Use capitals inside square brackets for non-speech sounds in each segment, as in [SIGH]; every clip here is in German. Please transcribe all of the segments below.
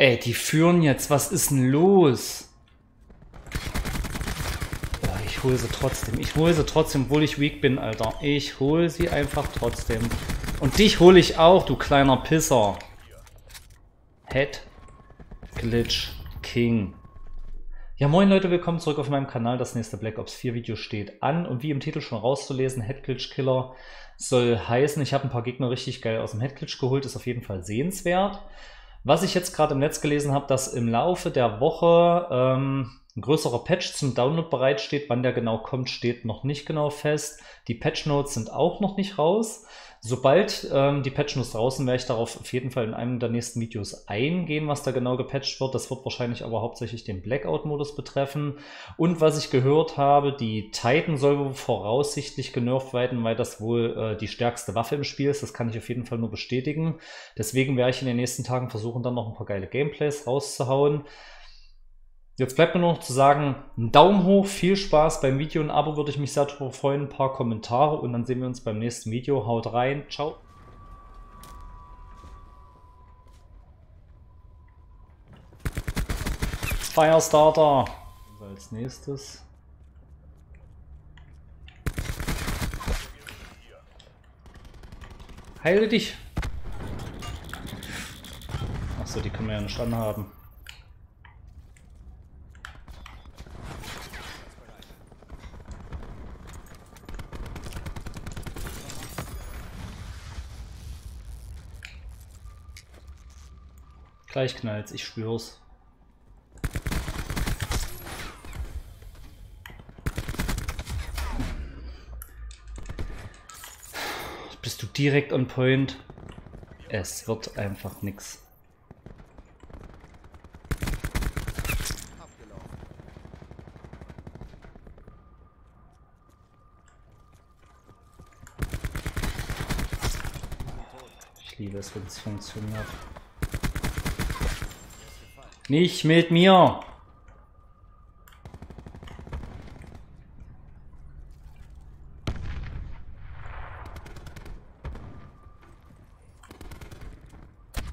Ey, die führen jetzt. Was ist denn los? Oh, ich hole sie trotzdem. Ich hole sie trotzdem, obwohl ich weak bin, Alter. Ich hole sie einfach trotzdem. Und dich hole ich auch, du kleiner Pisser. Head Glitch King. Ja moin Leute, willkommen zurück auf meinem Kanal. Das nächste Black Ops 4 Video steht an und wie im Titel schon rauszulesen, Headglitch Killer soll heißen, ich habe ein paar Gegner richtig geil aus dem Headglitch geholt, ist auf jeden Fall sehenswert. Was ich jetzt gerade im Netz gelesen habe, dass im Laufe der Woche ähm, ein größerer Patch zum Download bereitsteht. Wann der genau kommt, steht noch nicht genau fest. Die Patch Notes sind auch noch nicht raus. Sobald ähm, die Patch Notes draußen, werde ich darauf auf jeden Fall in einem der nächsten Videos eingehen, was da genau gepatcht wird. Das wird wahrscheinlich aber hauptsächlich den Blackout-Modus betreffen. Und was ich gehört habe, die Titan soll voraussichtlich genervt werden, weil das wohl äh, die stärkste Waffe im Spiel ist. Das kann ich auf jeden Fall nur bestätigen. Deswegen werde ich in den nächsten Tagen versuchen, dann noch ein paar geile Gameplays rauszuhauen. Jetzt bleibt mir noch zu sagen, einen Daumen hoch, viel Spaß beim Video, ein Abo würde ich mich sehr darüber freuen, ein paar Kommentare und dann sehen wir uns beim nächsten Video. Haut rein, ciao. Firestarter. Also als nächstes. Heile dich. Achso, die können wir ja nicht anhaben. Gleich knallt's, ich schwör's. Bist du direkt on point? Es wird einfach nix. Ich liebe es, wenn es funktioniert. Nicht mit mir.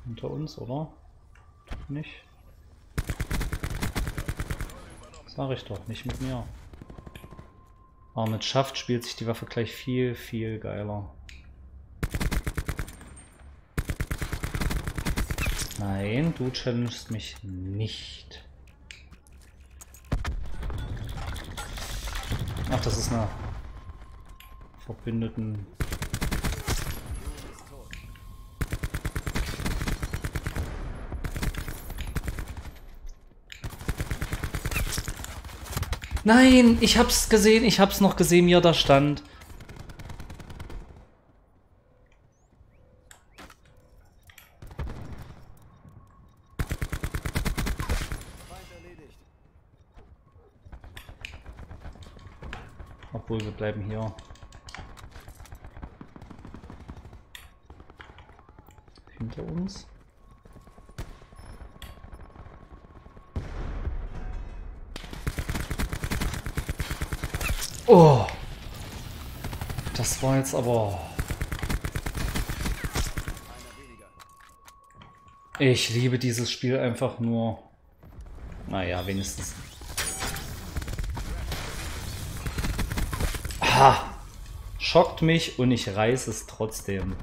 Unter uns, oder? Nicht? Sag ich doch, nicht mit mir. Aber mit Schaft spielt sich die Waffe gleich viel, viel geiler. Nein, du challengest mich nicht. Ach, das ist eine Verbündeten. Nein, ich hab's gesehen, ich hab's noch gesehen, wie er da stand. Obwohl, wir bleiben hier. Hinter uns. Oh! Das war jetzt aber... Ich liebe dieses Spiel einfach nur. Naja, wenigstens Ha! Schockt mich und ich reiß es trotzdem.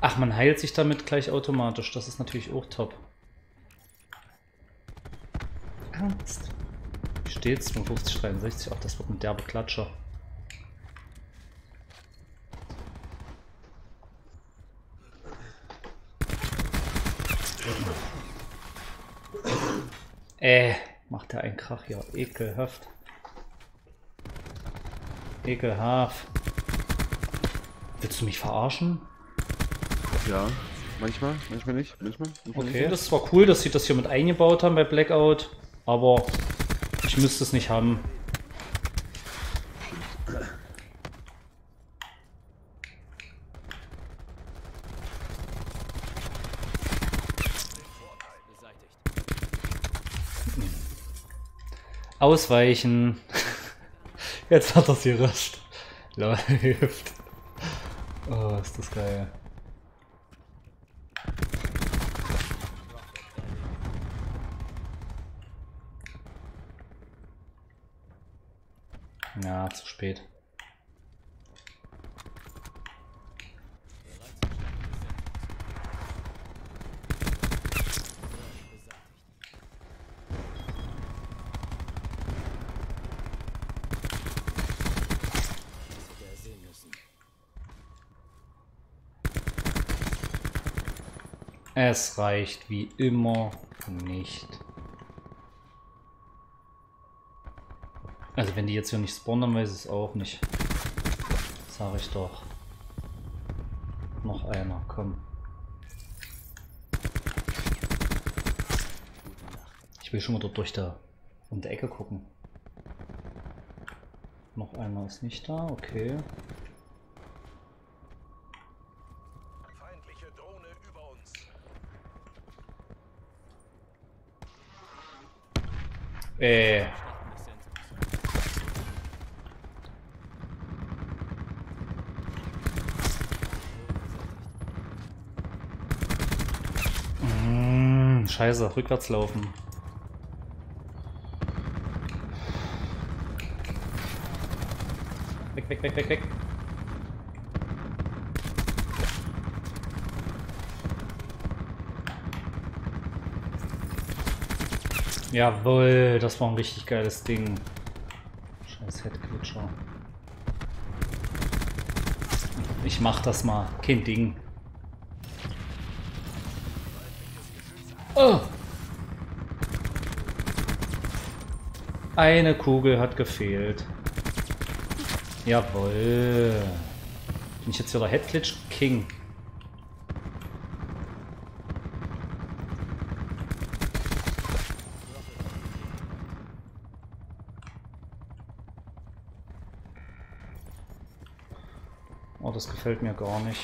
Ach, man heilt sich damit gleich automatisch. Das ist natürlich auch top. Ernst. Wie steht's? 55, 63. Ach, das wird ein derbe Klatscher. Äh, macht er einen Krach hier. Ekelhaft. Ekelhaft. Willst du mich verarschen? Ja, manchmal, manchmal nicht, manchmal. manchmal okay, nicht. das war cool, dass sie das hier mit eingebaut haben bei Blackout, aber ich müsste es nicht haben. Ausweichen. [LAUGHS] Jetzt hat sie gerascht. Läuft. Oh, ist das geil. Ja, zu spät. Es reicht wie immer nicht. Also wenn die jetzt hier nicht spawnen, dann weiß ich es auch nicht. Sag ich doch. Noch einer, komm. Ich will schon mal dort durch da um die Ecke gucken. Noch einer ist nicht da, okay. Äh. Mmh, scheiße, rückwärts laufen. Weg, weg, weg, weg, weg. Jawohl, das war ein richtig geiles Ding. Scheiß Headglitcher. Ich mach das mal. Kein Ding. Oh! Eine Kugel hat gefehlt. Jawohl. Bin ich jetzt wieder Headglitch King? Oh, das gefällt mir gar nicht.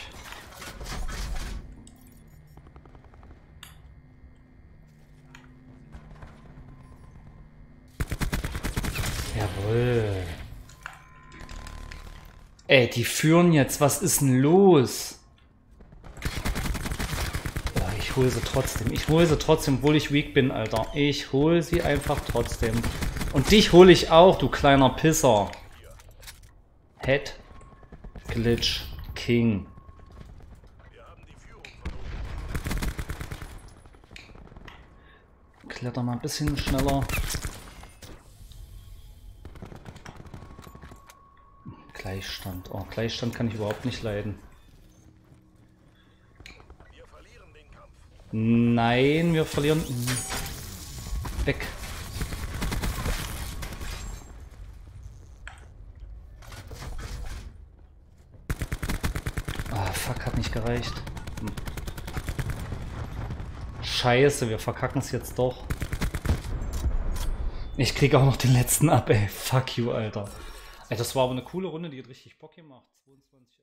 Jawohl. Ey, die führen jetzt. Was ist denn los? Oh, ich hole sie trotzdem. Ich hole sie trotzdem, obwohl ich weak bin, Alter. Ich hole sie einfach trotzdem. Und dich hole ich auch, du kleiner Pisser. Head Glitch King. Kletter mal ein bisschen schneller. Gleichstand. Oh, Gleichstand kann ich überhaupt nicht leiden. Nein, wir verlieren. Weg. Nicht gereicht. Hm. Scheiße, wir verkacken es jetzt doch. Ich kriege auch noch den letzten ab, ey. Fuck you, Alter. Ey, das war aber eine coole Runde, die hat richtig Bock gemacht. 22